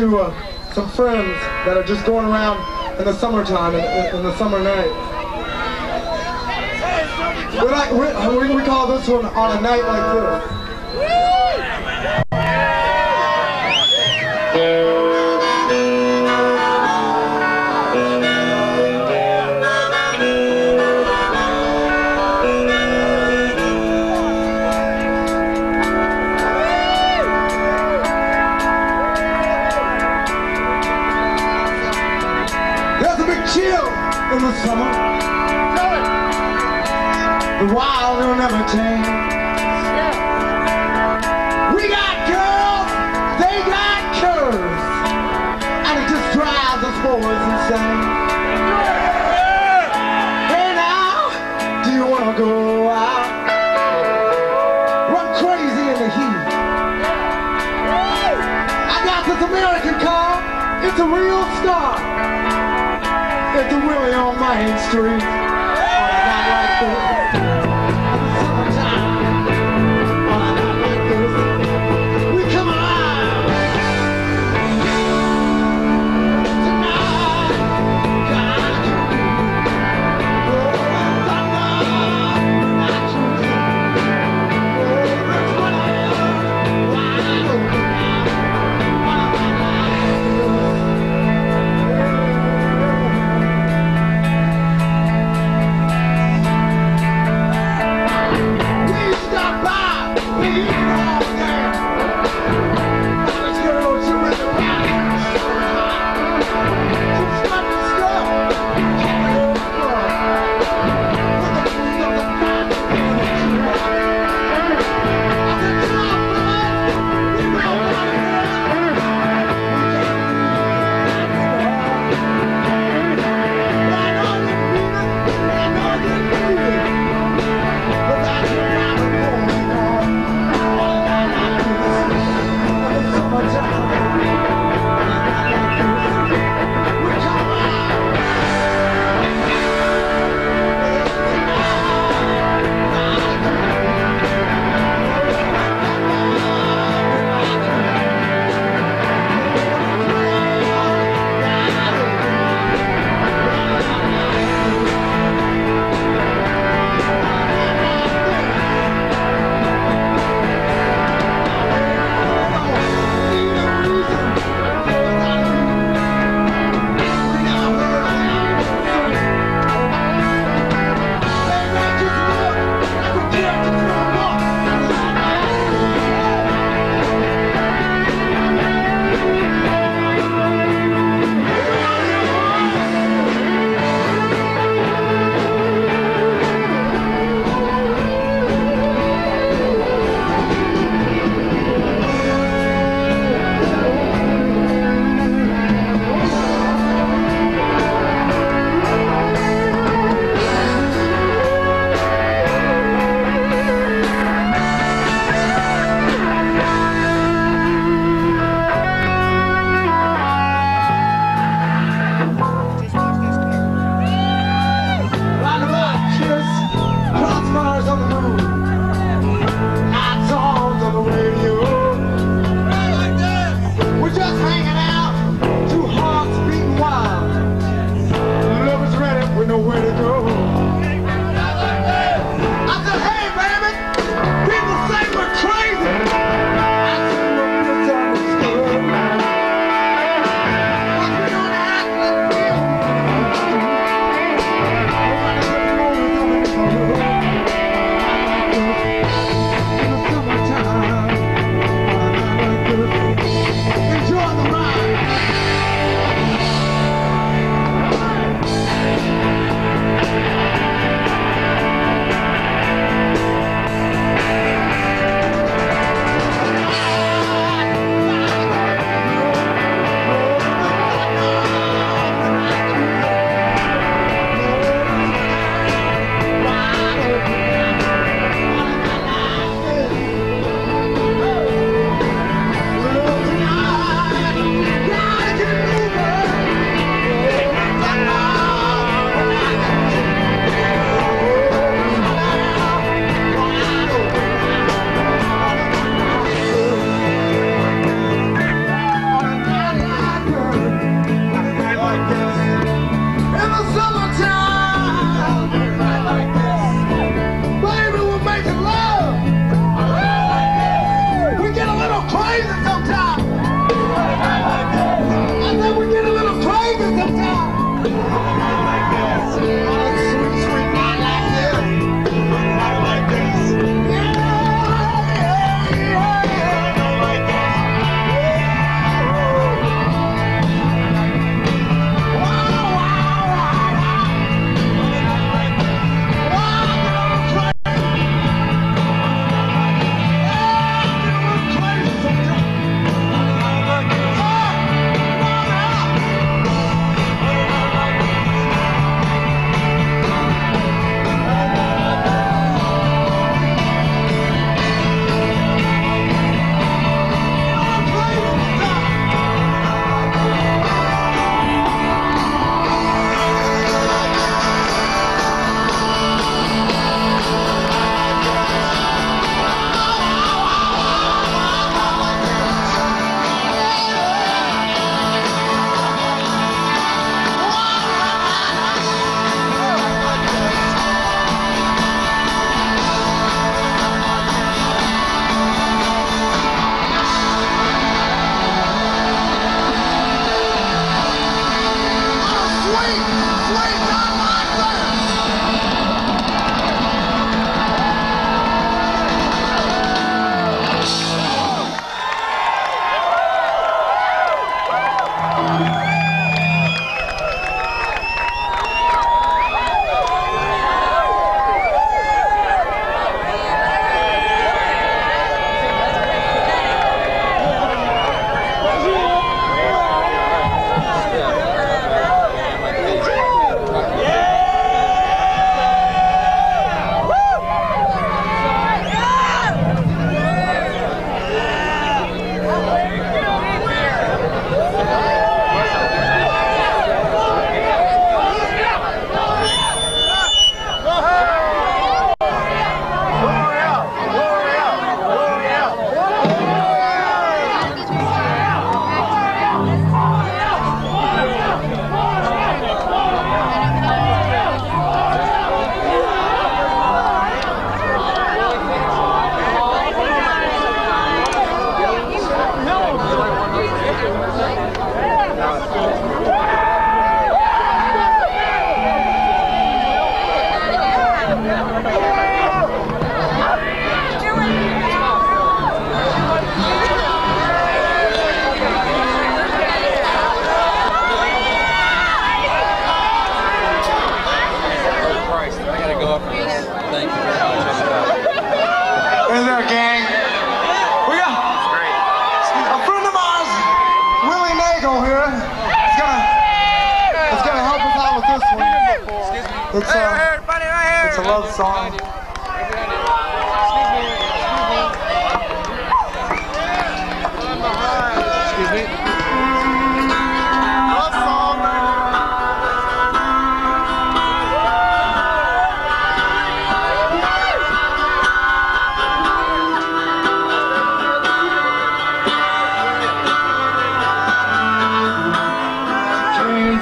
to uh, some friends that are just going around in the summertime, in, in, in the summer night. We like we, we, we call this one on a night like this. The wild will never change. We got girls, they got curves, and it just drives us boys insane. Hey now, do you wanna go out? Run crazy in the heat. I got this American car, it's a real star. It's a Willie on Main Street. A night oh, like this.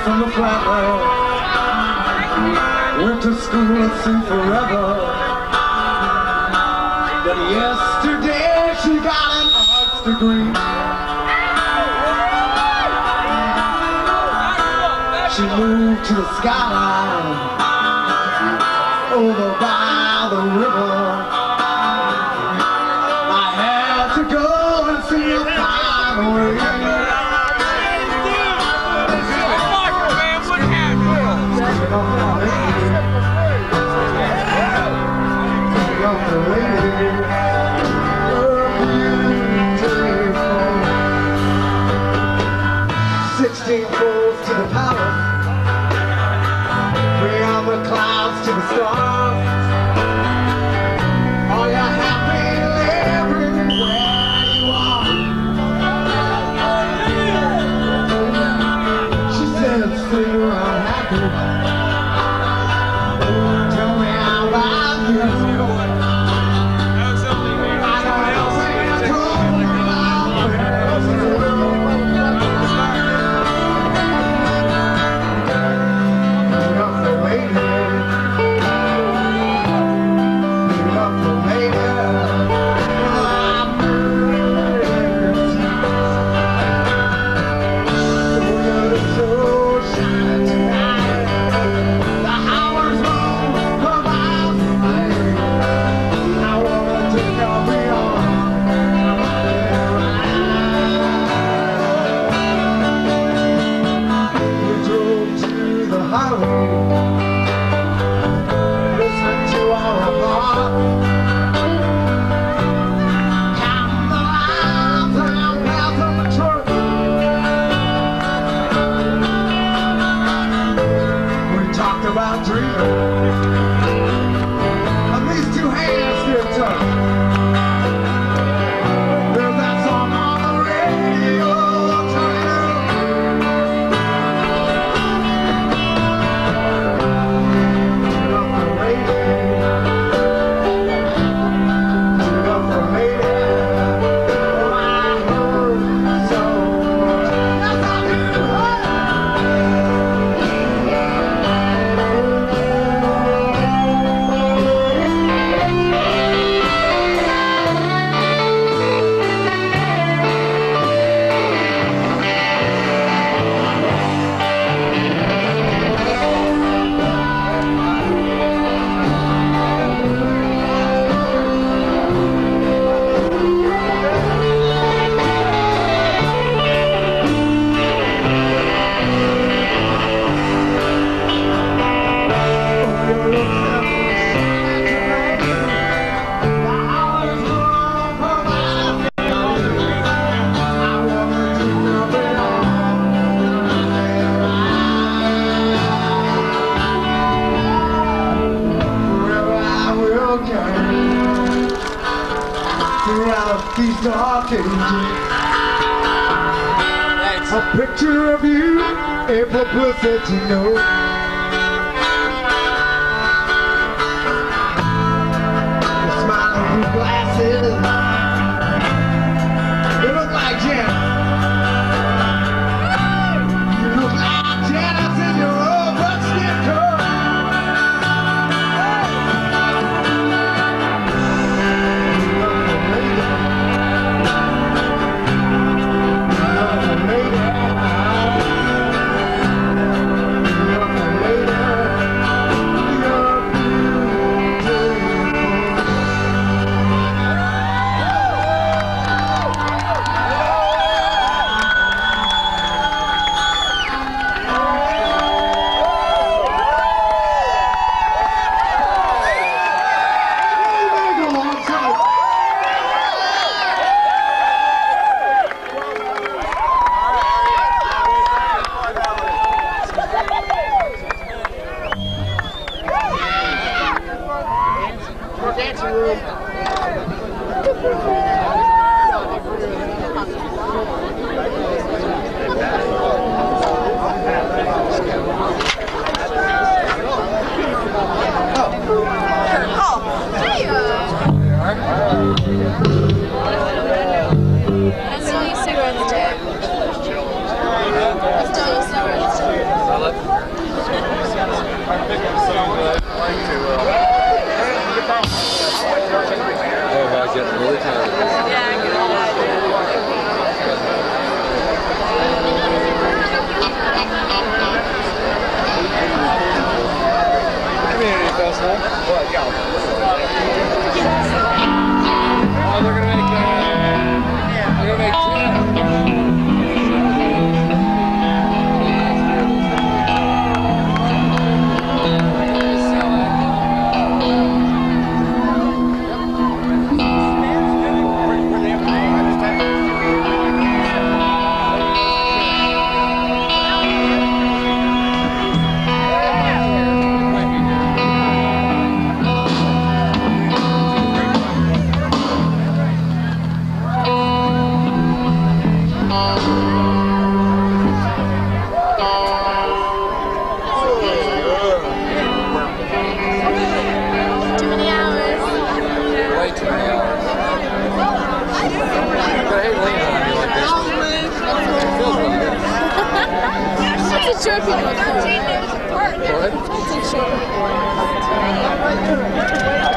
from the flatland. Went to school and sing forever. But yesterday she got an arts degree. She moved to the skyline over by the river. I had to go and see her fly. you know That's a short people sport. What? That's a